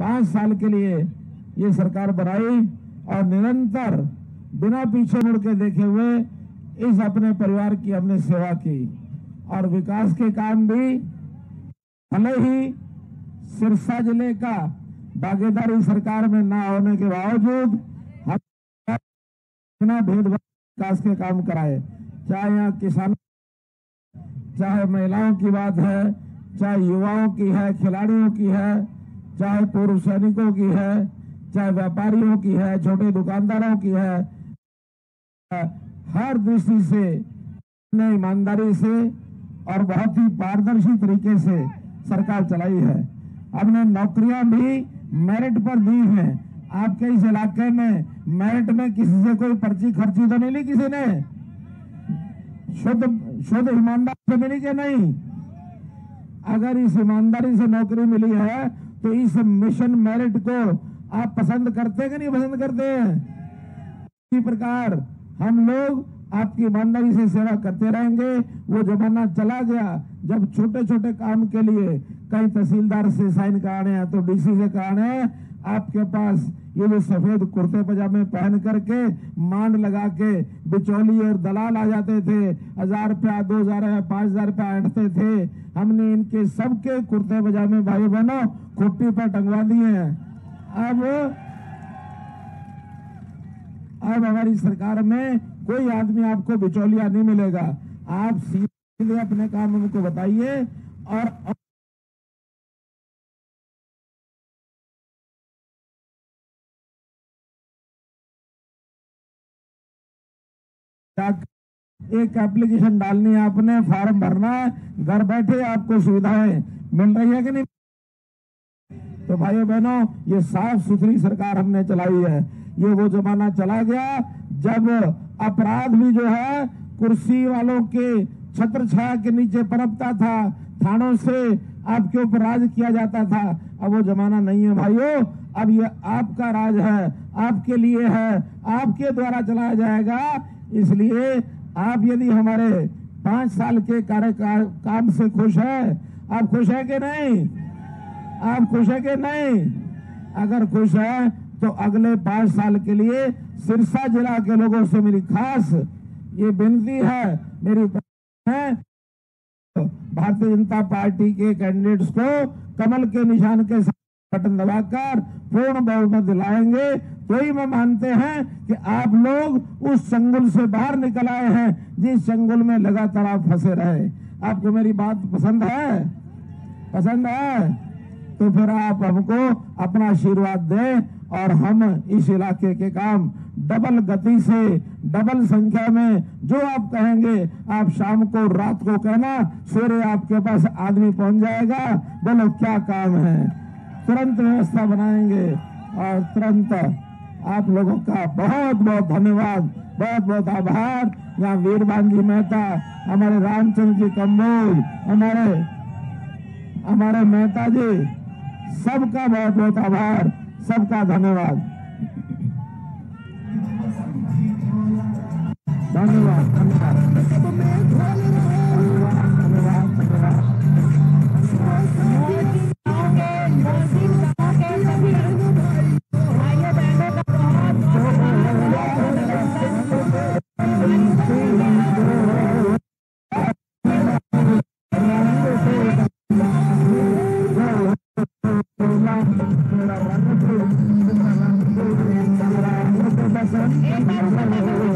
पाँच साल के लिए ये सरकार बनाई और निरंतर बिना पीछे मुड़ के देखे हुए इस अपने परिवार की हमने सेवा की। और विकास के काम भी भले ही सिरसा ज़िले का भागीदारी सरकार में ना होने के बावजूद हम बिना भेदभाव विकास के काम कराए। चाहे यहाँ किसानों, चाहे महिलाओं की बात है, चाहे युवाओं की है, खिलाड़ियों की है चाहे पूर्व सैनिकों की है, चाहे व्यापारियों की है, छोटे दुकानदारों की है, हर दृष्टि से ईमानदारी से और बहुत ही पारदर्शी तरीके से सरकार चलाई है। हमने नौकरियाँ भी मेरिट पर दी हैं। आपके इस इलाके में मेरिट में किसी से कोई पर्ची खर्ची तो नहीं ली किसी ने? शुद्ध शुद्ध ईमानदारी से मिली कि नहीं? अगर इस ईमानदारी से नौकरी मिली है तो इस मिशन मेरिट को आप पसंद करते हैं कि नहीं पसंद करते हैं? इसी प्रकार हम लोग आपकी ईमानदारी से सेवा करते रहेंगे। वो जमाना चला गया। जब छोटे छोटे काम के लिए कहीं तहसीलदार से साइन कराने हैं तो डीसी से कराने हैं आपके पास ये जो सफ़ेद कुर्ते पजामे पहन करके मांड लगा के बिचौली और दलाल आ जाते थे, हज़ार रुपया, दो हज़ार पाँच हज़ार रुपया ऐंठते थे। हमने इनके सबके कुर्ते पजामे भाई बहनों खुट्टी पर टंगवा दिए हैं। अब अब हमारी सरकार में कोई आदमी आपको बिचौलिया नहीं मिलेगा। आप सीधे अपने काम हमको बताइए और एक एप्लीकेशन डालनी है आपने फॉर्म भरना है, घर बैठे आपको सुविधाएँ मिल रही है कि नहीं? तो भाइयों बहनों, ये साफ़ सुथरी सरकार हमने चलाई है। ये वो जमाना चला गया जब अपराध भी जो है, कुर्सी वालों के छत्र छाया के नीचे पनपता था, थानों से आपके ऊपर राज किया जाता था। अब वो जमाना नहीं है भाइयों। अब ये आपका राज है, आपके लिए है, आपके द्वारा चलाया जाएगा। इसलिए आप यदि हमारे पाँच साल के कार्य काम से खुश है, आप खुश है कि नहीं? आप खुश है कि नहीं? अगर खुश है तो अगले पाँच साल के लिए सिरसा जिला के लोगों से मेरी खास ये विनती है, मेरी है, भारतीय जनता पार्टी के कैंडिडेट्स को कमल के निशान के साथ बटन दबाकर पूर्ण बहुमत दिलाएँगे। तो ही में मानते हैं कि आप लोग उस चंगुल से बाहर निकल आए हैं, जिस चंगुल में लगातार आप फंसे रहे। आपको मेरी बात पसंद है? पसंद है? तो फिर आप हमको अपना आशीर्वाद दें और हम इस इलाके के काम डबल गति से, डबल संख्या में जो आप कहेंगे, आप शाम को, रात को कहना, सवेरे आपके पास आदमी पहुँच जाएगा। बोलो, क्या काम है? तुरंत व्यवस्था बनाएँगे और तुरंत आप लोगों का बहुत बहुत धन्यवाद, बहुत बहुत आभार। यहाँ वीरबांजी मेहता, हमारे रामचंद्र जी कम्बोज हमारे हमारे मेहता जी, सबका बहुत बहुत आभार, सबका धन्यवाद। धन्यवाद धन्यवाद। corazón.